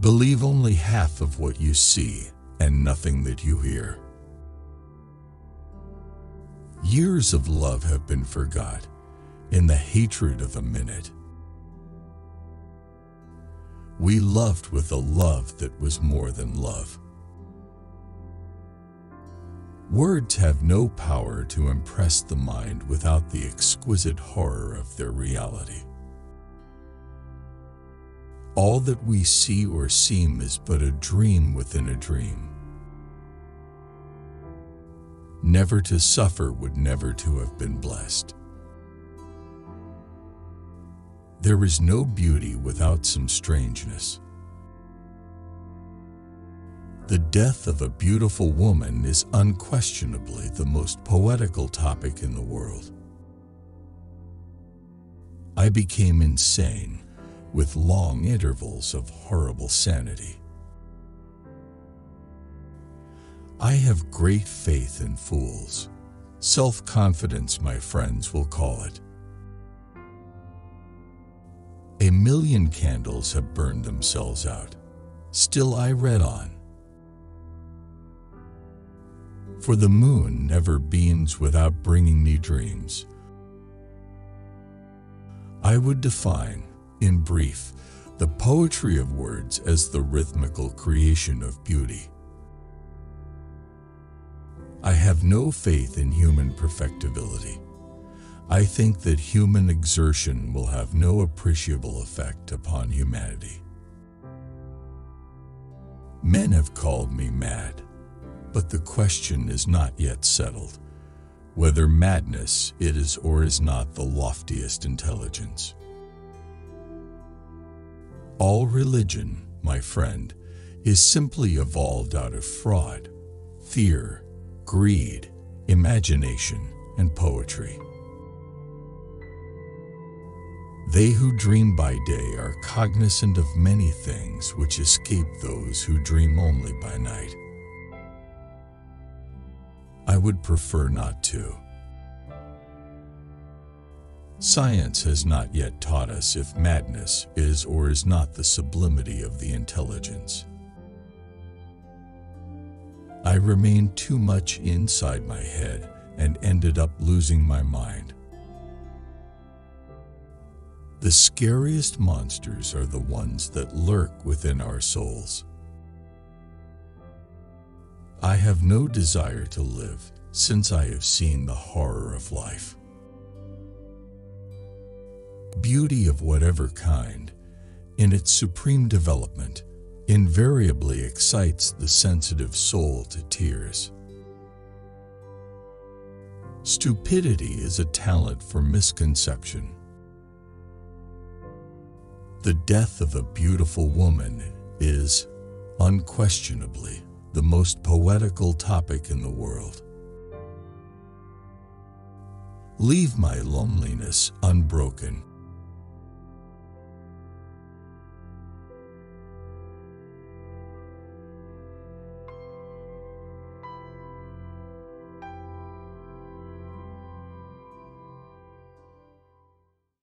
Believe only half of what you see and nothing that you hear. Years of love have been forgot in the hatred of a minute. We loved with a love that was more than love. Words have no power to impress the mind without the exquisite horror of their reality. All that we see or seem is but a dream within a dream. Never to suffer would never to have been blessed. There is no beauty without some strangeness. The death of a beautiful woman is unquestionably the most poetical topic in the world. I became insane with long intervals of horrible sanity. I have great faith in fools. Self-confidence, my friends will call it. A million candles have burned themselves out. Still I read on. For the moon never beams without bringing me dreams. I would define, in brief, the poetry of words as the rhythmical creation of beauty. I have no faith in human perfectibility. I think that human exertion will have no appreciable effect upon humanity. Men have called me mad, but the question is not yet settled, whether madness is or is not the loftiest intelligence. All religion, my friend, is simply evolved out of fraud, fear, greed, imagination, and poetry. They who dream by day are cognizant of many things which escape those who dream only by night. I would prefer not to. Science has not yet taught us if madness is or is not the sublimity of the intelligence. I remained too much inside my head and ended up losing my mind. The scariest monsters are the ones that lurk within our souls. I have no desire to live since I have seen the horror of life. Beauty of whatever kind, in its supreme development, invariably excites the sensitive soul to tears. Stupidity is a talent for misconception. The death of a beautiful woman is, unquestionably, the most poetical topic in the world. Leave my loneliness unbroken